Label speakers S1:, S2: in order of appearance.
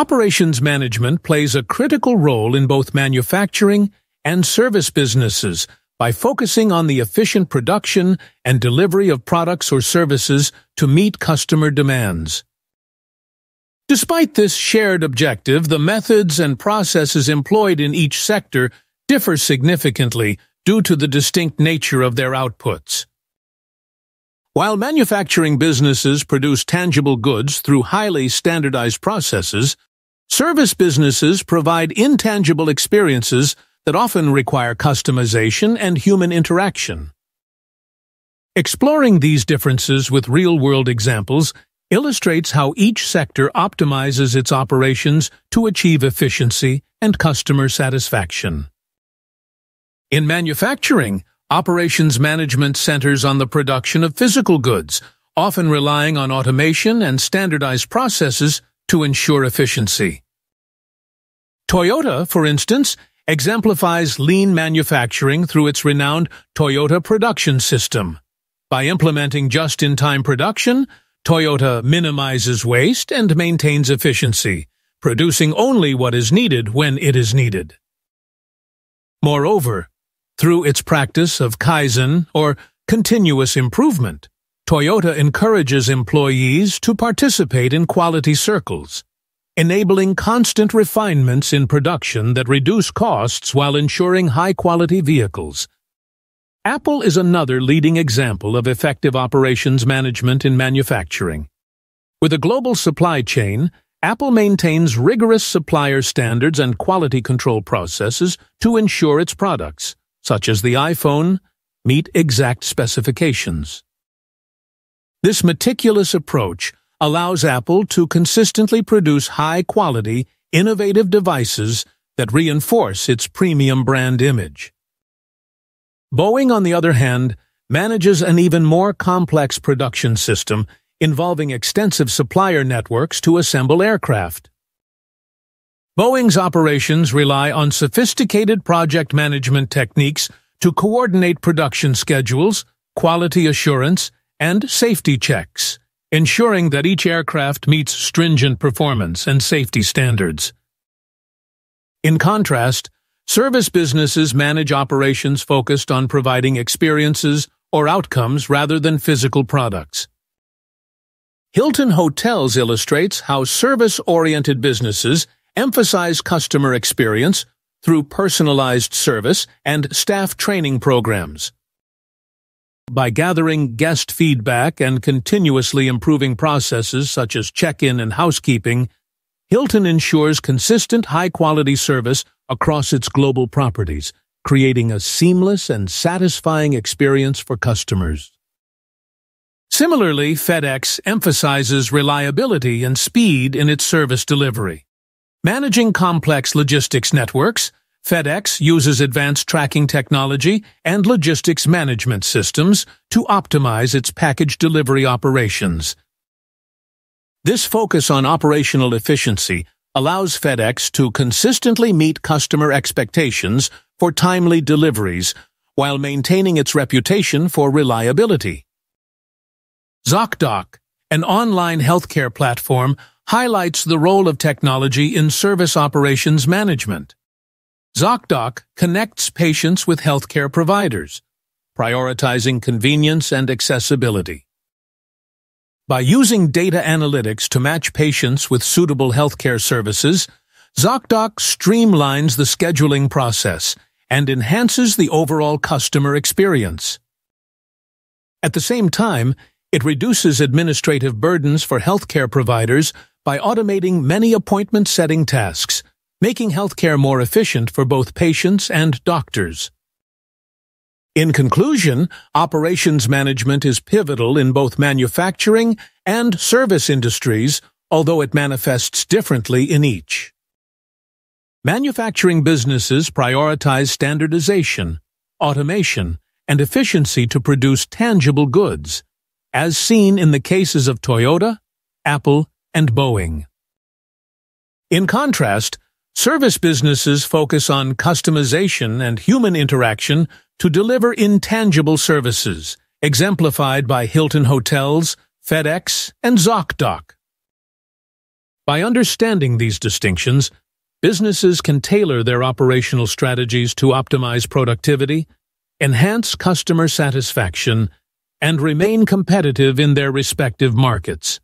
S1: Operations management plays a critical role in both manufacturing and service businesses by focusing on the efficient production and delivery of products or services to meet customer demands. Despite this shared objective, the methods and processes employed in each sector differ significantly due to the distinct nature of their outputs. While manufacturing businesses produce tangible goods through highly standardized processes, service businesses provide intangible experiences that often require customization and human interaction. Exploring these differences with real-world examples illustrates how each sector optimizes its operations to achieve efficiency and customer satisfaction. In manufacturing, operations management centers on the production of physical goods, often relying on automation and standardized processes to ensure efficiency. Toyota, for instance, exemplifies lean manufacturing through its renowned Toyota Production System. By implementing just-in-time production, Toyota minimizes waste and maintains efficiency, producing only what is needed when it is needed. Moreover, through its practice of Kaizen, or continuous improvement, Toyota encourages employees to participate in quality circles, enabling constant refinements in production that reduce costs while ensuring high-quality vehicles. Apple is another leading example of effective operations management in manufacturing. With a global supply chain, Apple maintains rigorous supplier standards and quality control processes to ensure its products, such as the iPhone, meet exact specifications. This meticulous approach allows Apple to consistently produce high-quality, innovative devices that reinforce its premium brand image. Boeing, on the other hand, manages an even more complex production system involving extensive supplier networks to assemble aircraft. Boeing's operations rely on sophisticated project management techniques to coordinate production schedules, quality assurance, and safety checks, ensuring that each aircraft meets stringent performance and safety standards. In contrast, service businesses manage operations focused on providing experiences or outcomes rather than physical products. Hilton Hotels illustrates how service-oriented businesses emphasize customer experience through personalized service and staff training programs. By gathering guest feedback and continuously improving processes such as check-in and housekeeping, Hilton ensures consistent high-quality service across its global properties, creating a seamless and satisfying experience for customers. Similarly, FedEx emphasizes reliability and speed in its service delivery. Managing complex logistics networks, FedEx uses advanced tracking technology and logistics management systems to optimize its package delivery operations. This focus on operational efficiency allows FedEx to consistently meet customer expectations for timely deliveries while maintaining its reputation for reliability. ZocDoc, an online healthcare platform, highlights the role of technology in service operations management. ZocDoc connects patients with healthcare providers, prioritizing convenience and accessibility. By using data analytics to match patients with suitable healthcare services, ZocDoc streamlines the scheduling process and enhances the overall customer experience. At the same time, it reduces administrative burdens for healthcare providers by automating many appointment-setting tasks, making healthcare more efficient for both patients and doctors. In conclusion, operations management is pivotal in both manufacturing and service industries, although it manifests differently in each. Manufacturing businesses prioritize standardization, automation, and efficiency to produce tangible goods, as seen in the cases of Toyota, Apple, and Boeing. In contrast, service businesses focus on customization and human interaction to deliver intangible services, exemplified by Hilton Hotels, FedEx, and ZocDoc. By understanding these distinctions, businesses can tailor their operational strategies to optimize productivity, enhance customer satisfaction, and remain competitive in their respective markets.